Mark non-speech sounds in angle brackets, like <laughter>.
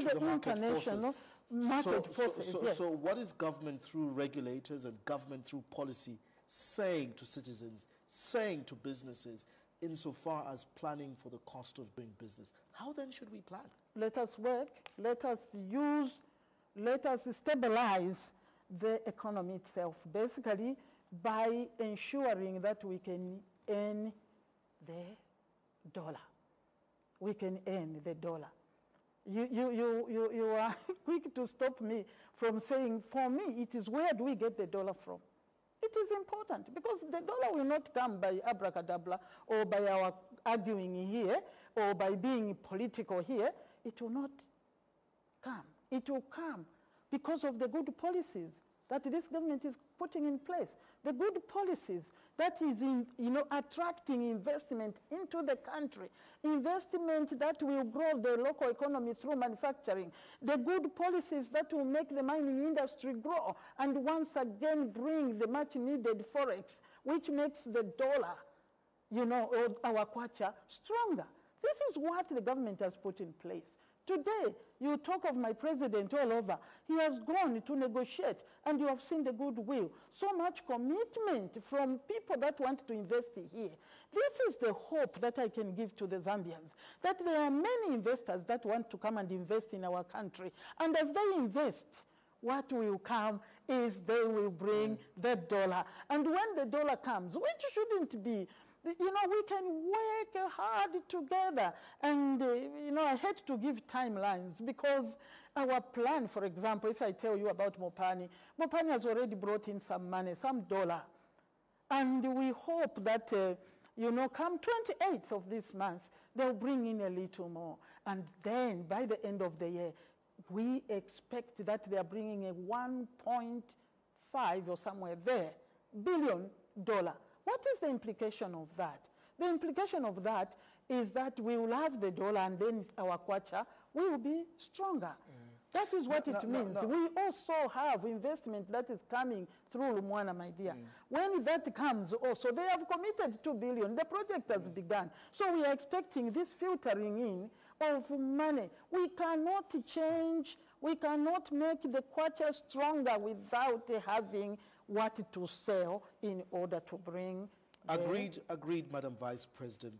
to the, the market international forces. market so, forces. So, so, yes. so what is government through regulators and government through policy saying to citizens, saying to businesses, insofar as planning for the cost of doing business? How then should we plan? let us work, let us use, let us stabilize the economy itself, basically by ensuring that we can earn the dollar. We can earn the dollar. You, you, you, you, you are <laughs> quick to stop me from saying, for me, it is where do we get the dollar from? It is important because the dollar will not come by abracadabra or by our arguing here or by being political here. It will not come. It will come because of the good policies that this government is putting in place. The good policies that is in, you know, attracting investment into the country, investment that will grow the local economy through manufacturing, the good policies that will make the mining industry grow and once again bring the much needed forex, which makes the dollar, you know, our kwacha stronger. This is what the government has put in place. Today, you talk of my president all over. He has gone to negotiate, and you have seen the goodwill. So much commitment from people that want to invest here. This is the hope that I can give to the Zambians, that there are many investors that want to come and invest in our country. And as they invest, what will come is they will bring mm. the dollar. And when the dollar comes, which shouldn't be you know, we can work hard together. And, uh, you know, I hate to give timelines because our plan, for example, if I tell you about Mopani, Mopani has already brought in some money, some dollar. And we hope that, uh, you know, come 28th of this month, they'll bring in a little more. And then by the end of the year, we expect that they are bringing a 1.5 or somewhere there billion dollar. What is the implication of that? The implication of that is that we will have the dollar and then our kwacha will be stronger. That is what No, it no, means. no. We also have investment that is coming through Lumwana, my dear. When that comes also, they have committed 2 billion. The project has begun. So we are expecting this filtering in of money. We cannot change, we cannot make the kwacha stronger without having what to sell in order to bring Agreed, agreed, Madam Vice President.